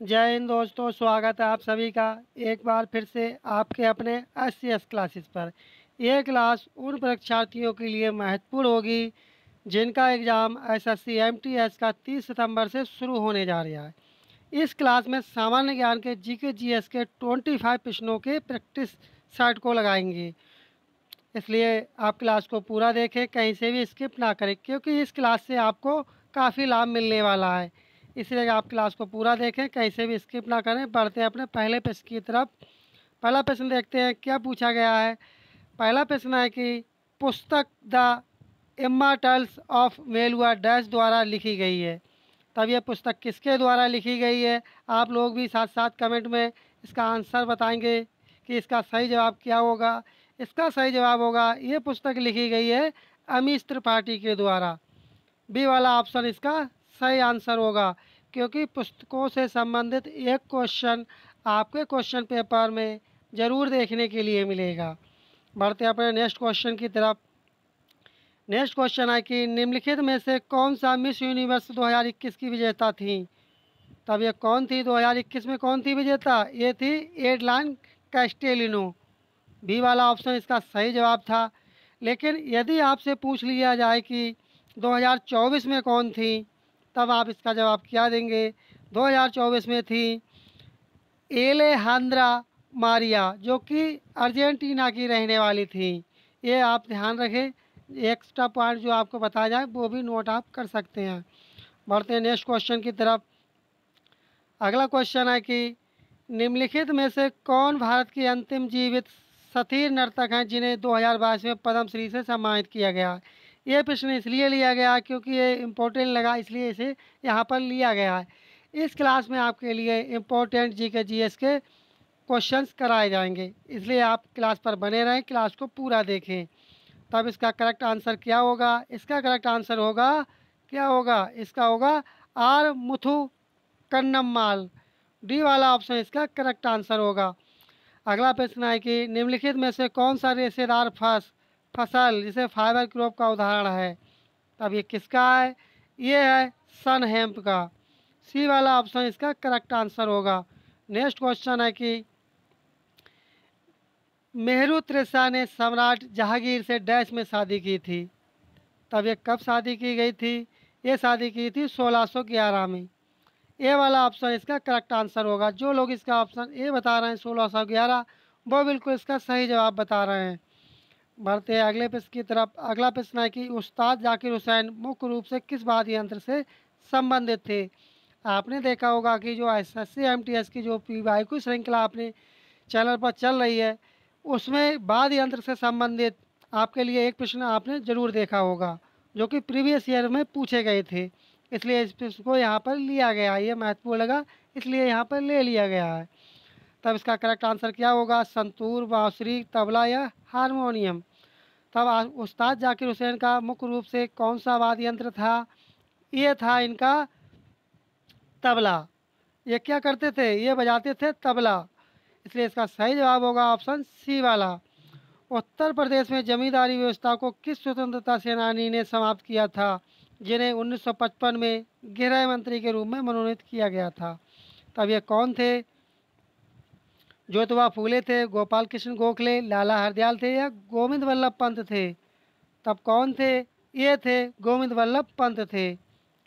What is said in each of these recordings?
जय हिंद दोस्तों, स्वागत है आप सभी का एक बार फिर से आपके अपने एस सी एस क्लासेस पर। यह क्लास उन परीक्षार्थियों के लिए महत्वपूर्ण होगी, जिनका exam S S C M T S का 30 सितंबर से शुरू होने जा रहा है। इस क्लास में सामान्य ज्ञान के जी के जी एस के 25 प्रश्नों के प्रैक्टिस सेट को लगाएँगे। इसलिए आप क्लास को पूरा देखें, कहीं से भी स्किप ना करें, क्योंकि इस क्लास से आपको काफ़ी लाभ मिलने वाला है। इसलिए आप क्लास को पूरा देखें कैसे भी स्किप ना करें। बढ़ते हैं अपने पहले प्रश्न की तरफ़। पहला प्रश्न देखते हैं, क्या पूछा गया है? पहला प्रश्न है कि पुस्तक the immortals of Meluha dash द्वारा लिखी गई है। तब ये पुस्तक किसके द्वारा लिखी गई है? आप लोग भी साथ साथ कमेंट में इसका आंसर बताएँगे कि इसका सही जवाब क्या होगा। इसका सही जवाब होगा ये पुस्तक लिखी गई है अमीश त्रिपाठी के द्वारा। बी वाला ऑप्शन इसका सही आंसर होगा, क्योंकि पुस्तकों से संबंधित एक क्वेश्चन आपके क्वेश्चन पेपर में ज़रूर देखने के लिए मिलेगा। बढ़ते अपने नेक्स्ट क्वेश्चन की तरफ़। नेक्स्ट क्वेश्चन है कि निम्नलिखित में से कौन सा मिस यूनिवर्स 2021 की विजेता थी? तब ये कौन थी 2021 में कौन थी विजेता? ये थी एडलाइन कैस्टेलिनो। बी वाला ऑप्शन इसका सही जवाब था। लेकिन यदि आपसे पूछ लिया जाए कि 2024 में कौन थी तब आप इसका जवाब क्या देंगे? 2024 में थी एले हांद्रा मारिया, जो कि अर्जेंटीना की रहने वाली थी। ये आप ध्यान रखें एक्स्ट्रा पॉइंट जो आपको बताया जाए, वो भी नोट आप कर सकते हैं। बढ़ते हैं नेक्स्ट क्वेश्चन की तरफ़। अगला क्वेश्चन है कि निम्नलिखित में से कौन भारत की अंतिम जीवित सतीर नर्तक हैं, जिन्हें 2022 में पद्मश्री से सम्मानित किया गया? है ये प्रश्न इसलिए लिया गया क्योंकि ये इम्पोर्टेंट लगा, इसलिए इसे यहाँ पर लिया गया है। इस क्लास में आपके लिए इम्पोर्टेंट जी के जी के क्वेश्चंस कराए जाएँगे। इसलिए आप क्लास पर बने रहें क्लास को पूरा देखें। तब इसका करेक्ट आंसर क्या होगा? इसका करेक्ट आंसर होगा, क्या होगा? इसका होगा आर मुथु कन्नम्माल। डी वाला ऑप्शन इसका करेक्ट आंसर होगा। अगला प्रश्न है कि निम्नलिखित में से कौन सा रेशेदार फस फ़सल, जिसे फाइबर क्रॉप का उदाहरण है। तब ये किसका है? ये है सन हेम्प का। सी वाला ऑप्शन इसका करेक्ट आंसर होगा। नेक्स्ट क्वेश्चन है कि मेहरू त्रेसा ने सम्राट जहांगीर से डैश में शादी की थी। तब ये कब शादी की गई थी? ये शादी की थी 1611 में। ए वाला ऑप्शन इसका करेक्ट आंसर होगा। जो लोग इसका ऑप्शन ए बता रहे हैं 1611 वो बिल्कुल इसका सही जवाब बता रहे हैं। बढ़ते हैं। अगले प्रश्न की तरफ़, अगला प्रश्न है कि उस्ताद जाकिर हुसैन मुख्य रूप से किस वाद्य यंत्र से संबंधित थे? आपने देखा होगा कि जो S S C M T S की जो पी वाई की श्रृंखला अपने चैनल पर चल रही है, उसमें वाद्य यंत्र से संबंधित आपके लिए एक प्रश्न आपने ज़रूर देखा होगा, जो कि प्रीवियस ईयर में पूछे गए थे। इसलिए इस प्रश्न को यहाँ पर लिया गया ये महत्वपूर्ण लगा, इसलिए यहाँ पर ले लिया गया है। तब इसका करेक्ट आंसर क्या होगा? संतूर, बाँसुरी, तबला या हारमोनियम तब उस्ताद जाकिर हुसैन का मुख्य रूप से कौन सा वाद्य यंत्र था? ये था इनका तबला। ये क्या करते थे? ये बजाते थे तबला। इसलिए इसका सही जवाब होगा ऑप्शन सी वाला। उत्तर प्रदेश में जमींदारी व्यवस्था को किस स्वतंत्रता सेनानी ने समाप्त किया था, जिन्हें 1955 में गृह मंत्री के रूप में मनोनीत किया गया था? तब ये कौन थे? ज्योतिबा फूले थे, गोपाल कृष्ण गोखले, लाला हरदयाल थे या गोविंद वल्लभ पंत थे? तब कौन थे? ये थे गोविंद वल्लभ पंत थे।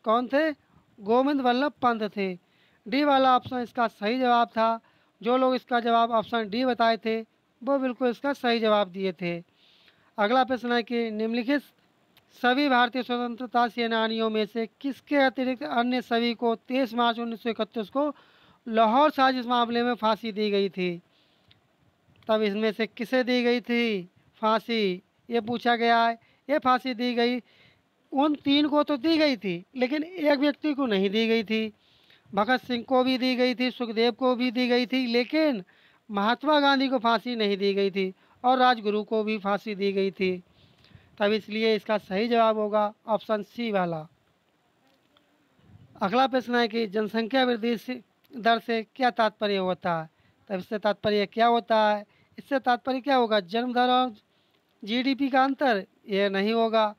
कौन थे? गोविंद वल्लभ पंत थे। डी वाला ऑप्शन इसका सही जवाब था। जो लोग इसका जवाब ऑप्शन डी बताए थे, वो बिल्कुल इसका सही जवाब दिए थे। अगला प्रश्न है कि निम्नलिखित सभी भारतीय स्वतंत्रता सेनानियों में से किसके अतिरिक्त अन्य सभी को तेईस मार्च उन्नीस सौ इकतीस को लाहौर साजिश मामले में फांसी दी गई थी। तब इसमें से किसे दी गई थी फांसी? ये पूछा गया है। ये फांसी दी गई, उन तीन को तो दी गई थी, लेकिन एक व्यक्ति को नहीं दी गई थी। भगत सिंह को भी दी गई थी, सुखदेव को भी दी गई थी, लेकिन महात्मा गांधी को फांसी नहीं दी गई थी और राजगुरु को भी फांसी दी गई थी। तब इसलिए इसका सही जवाब होगा ऑप्शन सी वाला। अगला प्रश्न है कि जनसंख्या वृद्धि दर से क्या तात्पर्य होता है? तब इससे तात्पर्य क्या होता है? इससे तात्पर्य क्या होगा? जन्म दर और जीडीपी का अंतर, ये नहीं होगा।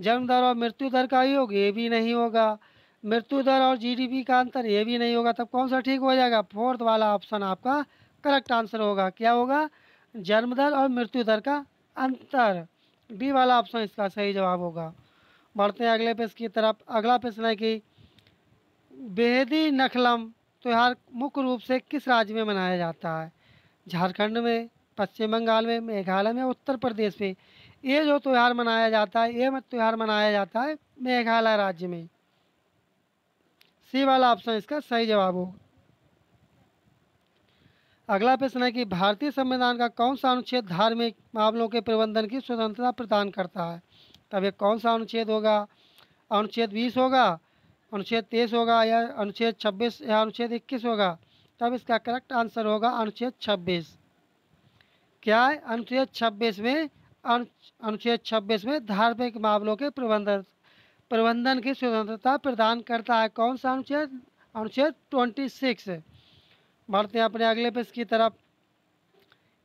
जन्म दर और मृत्यु दर का योग, ये भी नहीं होगा। मृत्यु दर और जीडीपी का अंतर, ये भी नहीं होगा। तब कौन सा ठीक हो जाएगा? फोर्थ वाला ऑप्शन आपका करेक्ट आंसर होगा। क्या होगा? जन्म दर और मृत्यु दर का अंतर। बी वाला ऑप्शन इसका सही जवाब होगा। बढ़ते हैं अगले पेज की तरफ़। अगला प्रश्न है कि बेहदी नखलम त्यौहार मुख्य रूप से किस राज्य में मनाया जाता है? झारखंड में, पश्चिम बंगाल में, मेघालय में, उत्तर प्रदेश में? ये जो त्यौहार मनाया जाता है, ये त्यौहार मनाया जाता है मेघालय राज्य में। सी वाला ऑप्शन इसका सही जवाब हो। अगला प्रश्न है कि भारतीय संविधान का कौन सा अनुच्छेद धार्मिक मामलों के प्रबंधन की स्वतंत्रता प्रदान करता है? तब ये कौन सा अनुच्छेद होगा? अनुच्छेद बीस होगा? अनुच्छेद तेईस होगा या अनुच्छेद छब्बीस या अनुच्छेद इक्कीस होगा, तब इसका करेक्ट आंसर होगा अनुच्छेद छब्बीस। क्या है? अनुच्छेद छब्बीस में अनुच्छेद छब्बीस में धार्मिक मामलों के प्रबंधन प्रबंधन की स्वतंत्रता प्रदान करता है। कौन सा अनुच्छेद? अनुच्छेद ट्वेंटी सिक्स। बढ़ते हैं अपने अगले पेज की तरफ़।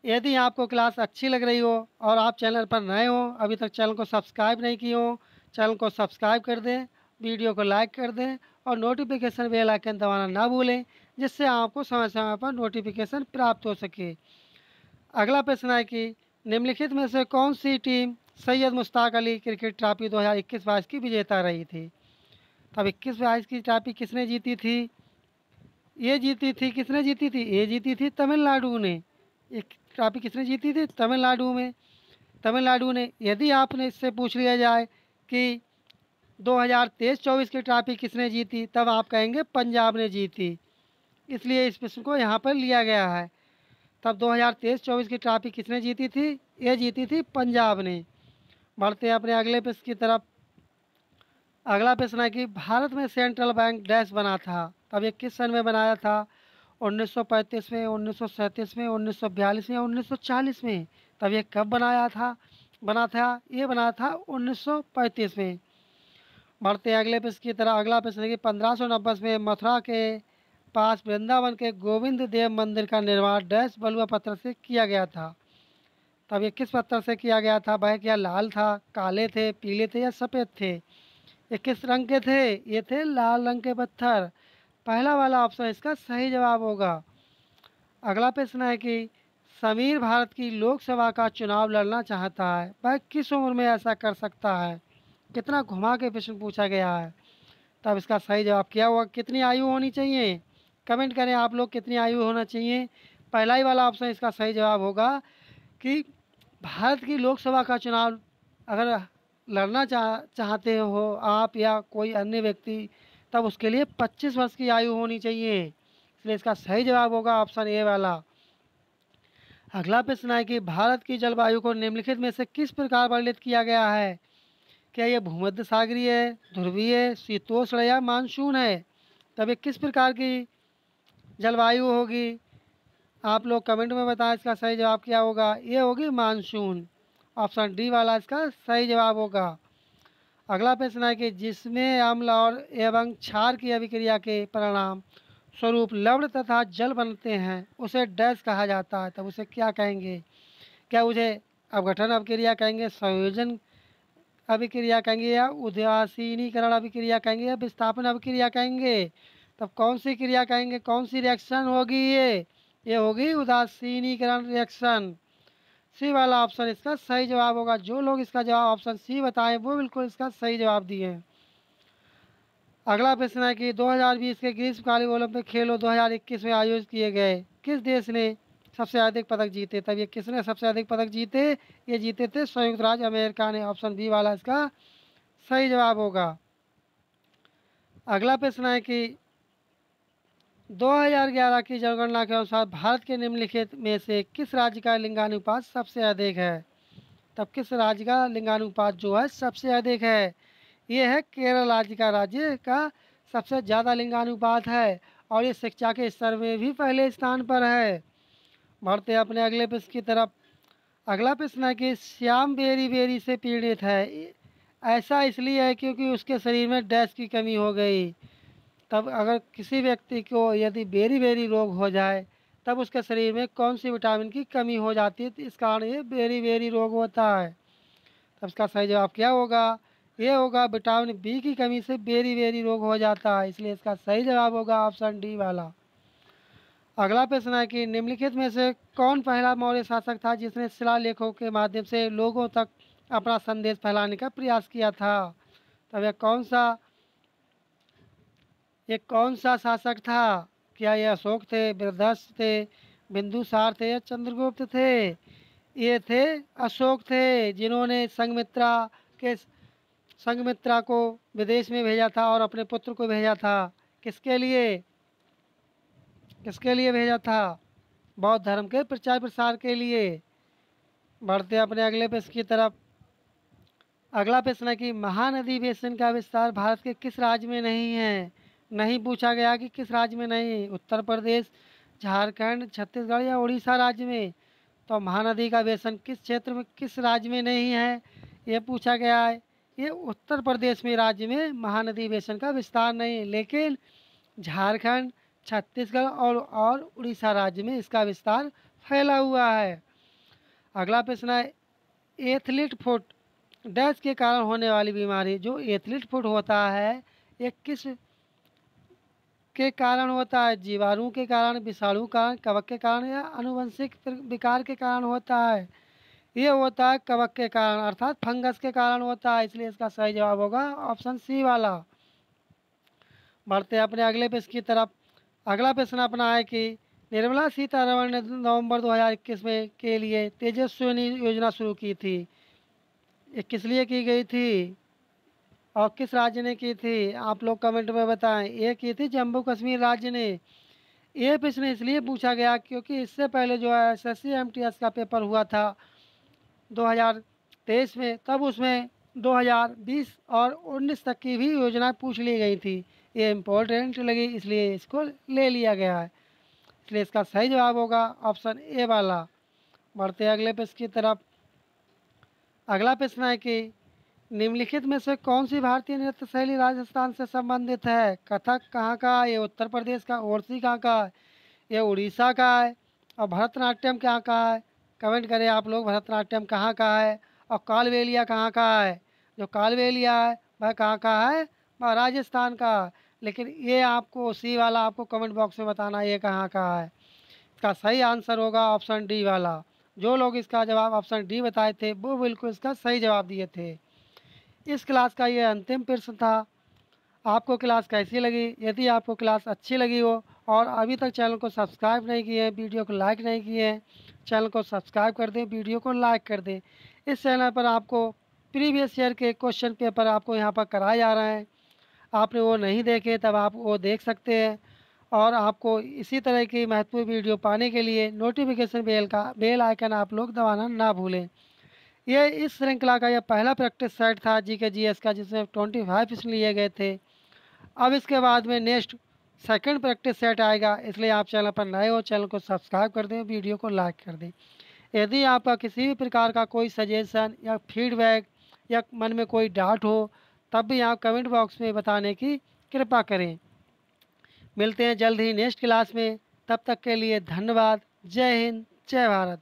यदि आपको क्लास अच्छी लग रही हो और आप चैनल पर नए हो, अभी तक चैनल को सब्सक्राइब नहीं किए हो, चैनल को सब्सक्राइब कर दें। वीडियो को लाइक कर दें और नोटिफिकेशन बेल आइकन दबाना ना भूलें, जिससे आपको समय समय पर नोटिफिकेशन प्राप्त हो सके। अगला प्रश्न है कि निम्नलिखित में से कौन सी team Syed Mushtaq Ali cricket trophy दो हज़ार इक्कीस बाईस की विजेता रही थी? तब इक्कीस बाईस की ट्रॉफी किसने जीती थी? ये जीती थी, किसने जीती थी? ये जीती थी तमिलनाडु ने। एक ट्रॉफी किसने जीती थी? तमिलनाडु में। तमिलनाडु ने। यदि आपने इससे पूछ लिया जाए कि 2023-24 की ट्रॉफी किसने जीती? तब आप कहेंगे पंजाब ने जीती। इसलिए इस प्रश्न को यहाँ पर लिया गया है। तब 2023-24 की ट्रॉफी किसने जीती थी? ये जीती थी पंजाब ने। बढ़ते हैं अपने अगले प्रश्न की तरफ़। अगला प्रश्न है कि भारत में सेंट्रल बैंक डैश बना था। तब ये किस सन में बनाया था? 1935 में, उन्नीस सौ सैंतीस में, उन्नीस सौ बयालीस में सौ चालीस में। तब ये कब बनाया था? बना था, ये बना था 1935 में। बढ़ते हैं। अगले प्रश्न की तरह, अगला प्रश्न कि पंद्रह सौ नब्बे में मथुरा के पास वृंदावन के गोविंद देव मंदिर का निर्माण डैश बलुआ पत्थर से किया गया था। तब ये किस पत्थर से किया गया था? वह क्या लाल था, काले थे, पीले थे या सफ़ेद थे? ये किस रंग के थे? ये थे लाल रंग के पत्थर। पहला वाला ऑप्शन इसका सही जवाब होगा। अगला प्रश्न है कि समीर भारत की लोकसभा का चुनाव लड़ना चाहता है। वह किस उम्र में ऐसा कर सकता है? कितना घुमा के प्रश्न पूछा गया है? तब इसका सही जवाब क्या हुआ? कितनी आयु होनी चाहिए? कमेंट करें आप लोग कितनी आयु होना चाहिए? पहला ही वाला ऑप्शन इसका सही जवाब होगा कि भारत की लोकसभा का चुनाव अगर लड़ना चाह, चाहते हो आप या कोई अन्य व्यक्ति, तब उसके लिए 25 वर्ष की आयु होनी चाहिए। इसलिए इसका सही जवाब होगा ऑप्शन ए वाला। अगला प्रश्न है कि भारत की जलवायु को निम्नलिखित में से किस प्रकार वर्णित किया गया है? क्या ये भूमध्य सागरीय है, ध्रुवीय शीतोष्ण या मानसून है? तब ये किस प्रकार की जलवायु होगी? आप लोग कमेंट में बताएँ इसका सही जवाब क्या होगा। ये होगी मानसून। ऑप्शन डी वाला इसका सही जवाब होगा। अगला प्रश्न है कि जिसमें अम्ल और एवं क्षार की अभिक्रिया के परिणाम स्वरूप लवण तथा जल बनते हैं, उसे डैश कहा जाता है, तब उसे क्या कहेंगे? क्या उसे अवगठन अभिक्रिया कहेंगे? संयोजन अभिक्रिया कहेंगे या उदासीनीकरण अभिक्रिया कहेंगे या विस्थापन अभिक्रिया कहेंगे, तब कौन सी क्रिया कहेंगे, कौन सी रिएक्शन होगी ये? ये होगी उदासीनीकरण रिएक्शन सी वाला ऑप्शन इसका सही जवाब होगा। जो लोग इसका जवाब ऑप्शन सी बताएँ, वो बिल्कुल इसका सही जवाब दिए हैं। अगला प्रश्न है कि 2020 के ग्रीष्मकालीन ओलंपिक खेलों 2021 में आयोजित किए गए, किस देश ने सबसे अधिक पदक जीते, तब ये किसने सबसे अधिक पदक जीते? ये जीते थे संयुक्त राज्य अमेरिका ने। ऑप्शन बी वाला इसका सही जवाब होगा। अगला प्रश्न है कि 2011 की जनगणना के अनुसार भारत के निम्नलिखित में से किस राज्य का लिंगानुपात सबसे अधिक है? तब किस राज्य का लिंगानुपात जो है सबसे अधिक है? ये है केरल राज्य का राज्य का सबसे ज़्यादा लिंगानुपात है और ये शिक्षा के स्तर में भी पहले स्थान पर है। बढ़ते अपने अगले प्रश्न की तरफ़। अगला प्रश्न है कि श्याम बेरी बेरी से पीड़ित है। ऐसा इसलिए है क्योंकि उसके शरीर में डैश की कमी हो गई। तब अगर किसी व्यक्ति को यदि बेरी बेरी रोग हो जाए, तब उसके शरीर में कौन सी विटामिन की कमी हो जाती है? तो इस कारण ये बेरी बेरी रोग होता है। तब इसका सही जवाब क्या होगा? ये होगा, विटामिन बी की कमी से बेरी बेरी रोग हो जाता है। इसलिए इसका सही जवाब होगा ऑप्शन डी वाला। अगला प्रश्न है कि निम्नलिखित में से कौन पहला मौर्य शासक था जिसने शिलालेखों के माध्यम से लोगों तक अपना संदेश फैलाने का प्रयास किया था? तब यह कौन सा ये कौन सा शासक था? क्या ये अशोक थे वृद्धस थे, बिंदुसार थे या चंद्रगुप्त थे? ये थे अशोक थे, जिन्होंने संगमित्रा के, संगमित्रा को विदेश में भेजा था और अपने पुत्र को भेजा था। किसके लिए? किसके लिए भेजा था? बौद्ध धर्म के प्रचार प्रसार के लिए। बढ़ते अपने अगले प्रश्न की तरफ़। अगला प्रश्न है कि महानदी बेसिन का विस्तार भारत के किस राज्य में नहीं है? नहीं पूछा गया कि किस राज्य में नहीं। उत्तर प्रदेश, झारखंड, छत्तीसगढ़ या उड़ीसा राज्य में? तो महानदी का बेसन किस क्षेत्र में, किस राज्य में नहीं है? ये पूछा गया है। ये उत्तर प्रदेश में राज्य में महानदी बेसन का विस्तार नहीं, लेकिन झारखंड छत्तीसगढ़ और और उड़ीसा राज्य में इसका विस्तार फैला हुआ है। अगला प्रश्न है, एथलीट फुट डैश के कारण होने वाली बीमारी, जो एथलीट फुट होता है, ये किस के कारण होता है? जीवाणु के कारण, विषाणु कारण, कवक के कारण या अनुवंशिक विकार के कारण होता है? ये होता है कवक के कारण, अर्थात फंगस के कारण होता है, इसलिए इसका सही जवाब होगा ऑप्शन सी वाला। बढ़ते अपने अगले प्रश्न की तरफ़। अगला प्रश्न अपना है कि निर्मला सीतारमण ने नवंबर 2021 में के लिए तेजस्विनी योजना शुरू की थी। ये किस लिए की गई थी? और किस राज्य ने की थी? आप लोग कमेंट में बताएँ। ये की थी जम्मू कश्मीर राज्य ने। ये प्रश्न इसलिए पूछा गया क्योंकि इससे पहले जो है एस एस का पेपर हुआ था 2023 में। तब उसमें 2020 और 19 तक की भी योजना पूछ ली गई थी। ये इम्पोर्टेंट लगी, इसलिए इसको ले लिया गया है। इसलिए इसका सही जवाब होगा ऑप्शन ए वाला। बढ़ते अगले प्रश्न की तरफ़। अगला प्रश्न है कि निम्नलिखित में से कौन सी भारतीय नृत्य शैली राजस्थान से संबंधित है? कथक कहाँ का है? ये उत्तर प्रदेश का ओरसी कहाँ का है? ये उड़ीसा का है? और भरतनाट्यम कहाँ का है? कमेंट करें आप लोग, भरतनाट्यम कहाँ का है? और कालवेलिया कहाँ का है? जो कालवेलिया है, वह कहाँ का है? वह राजस्थान का लेकिन ये आपको, सी वाला आपको कमेंट बॉक्स में बताना ये कहाँ का है। इसका सही आंसर होगा ऑप्शन डी वाला। जो लोग इसका जवाब ऑप्शन डी बताए थे, वो बिल्कुल इसका सही जवाब दिए थे। इस क्लास का ये अंतिम प्रश्न था। आपको क्लास कैसी लगी? यदि आपको क्लास अच्छी लगी हो और अभी तक चैनल को सब्सक्राइब नहीं किए हैं वीडियो को लाइक नहीं किए हैं चैनल को सब्सक्राइब कर दें, वीडियो को लाइक कर दें। इस चैनल पर आपको प्रीवियस ईयर के क्वेश्चन पेपर आपको यहाँ पर कराए जा रहे हैं। आपने वो नहीं देखे तब आप वो देख सकते हैं और आपको इसी तरह की महत्वपूर्ण वीडियो पाने के लिए नोटिफिकेशन बेल का, बेल आइकन आप लोग दबाना ना भूलें। ये इस श्रृंखला का यह पहला प्रैक्टिस सेट था जी के जी एस का जिसमें ट्वेंटी फाइव प्रश्न लिए गए थे। अब इसके बाद में नेक्स्ट सेकंड प्रैक्टिस सेट आएगा, इसलिए आप चैनल पर नए हो, चैनल को सब्सक्राइब कर दें, वीडियो को लाइक कर दें। यदि आपका किसी भी प्रकार का कोई सजेशन या फीडबैक या मन में कोई डाउट हो, तब भी आप कमेंट बॉक्स में बताने की कृपा करें। मिलते हैं जल्द ही नेक्स्ट क्लास में। तब तक के लिए धन्यवाद। जय हिंद। जय भारत।